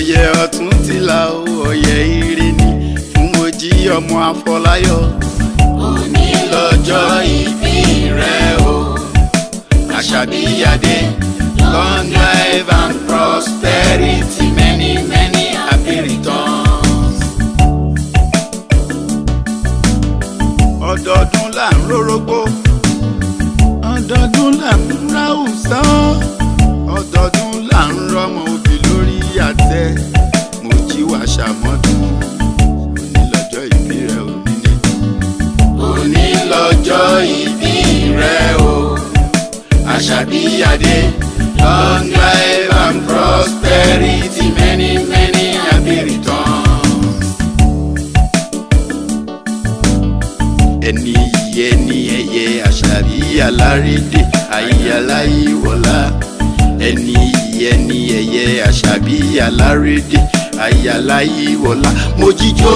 ọ̀yẹ̀ ọ̀tún ti là ó ọ̀yẹ̀ ire ni fún Mojí ọmọ Afọláyọ̀. òní lọ́jọ́ ìbí rẹ o Àṣàbí long life and prosperity many many happy returns. ọdọọdún là ń rórógbó ọdọọdún là ń ráhùn sán. pẹ́ mo jí wá ṣàmọ́dún òní lọ́jọ́ ìbí rẹ òní ni. òní lọ́jọ́ ìbí rẹ o Àṣàbí Adé long life and prosperity many many happy returns. ẹni yìí ẹni ẹyẹ Àṣàbí alárédè ayé aláyíwọlá ẹni yìí ẹ̀yẹ ni ẹ̀yẹ àṣàbí alárédè àyàláyé wọlá mo jíjó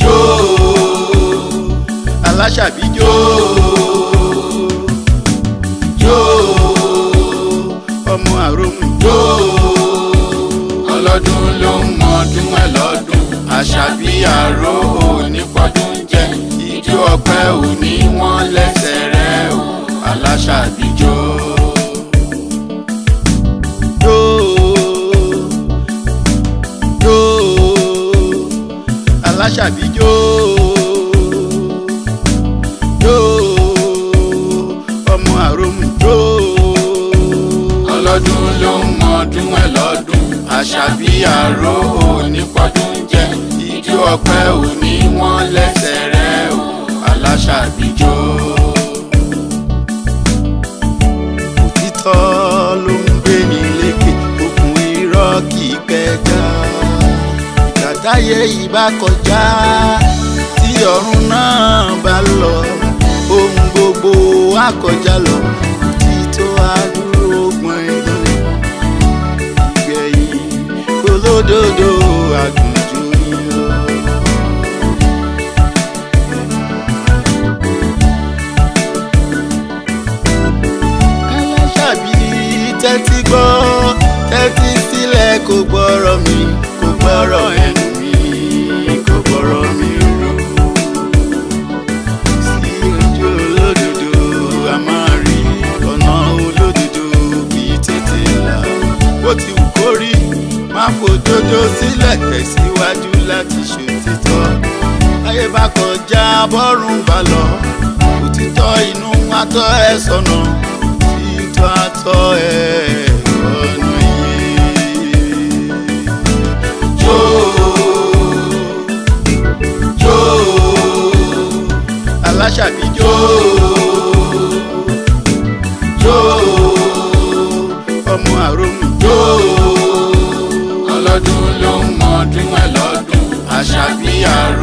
jó aláṣàbí jó jó ọmọ àròmù jó ọlọ́dún ló ń mọdún ẹ̀ lọ́dún àṣàbí àrò òní pọ́dún jẹ ìjó ọpẹ́ òní wọ́n Àṣàbí jó jó ọmọ àròmù jó. ọlọ́dún ló ń mọdún ẹ̀ lọ́dún Àṣàbí àró òní pọ́dún jẹ ìdí ọpẹ́ òní wọ́n lẹ́sẹ̀ rẹ̀ o Àlàṣàbí jó. táyé yìí bá kọjá tí ọ̀run náà bá lọ ohun gbogbo á kọjá lọ tí tó á dúró gbọ́n inú gbẹ̀yìn olódodo àgùnjù yìí. aláṣàbí tẹ́tí gbọ́ tẹ́tí sílẹ̀ kò gbọ́rọ̀ mi kò gbọ́rọ̀ ẹnu. dúró sílẹ̀ tẹ̀síwájú láti ṣòtítọ́ ayé bá kọjá bọ́rùn bá lọ òtítọ́ inú atọ́ ẹ sọnù títọ́ atọ́ ẹ ọ̀nà yìí. jó jó aláṣàbí jó jó ọmọ àròmọ. lọ́dún àṣà bíyàrá.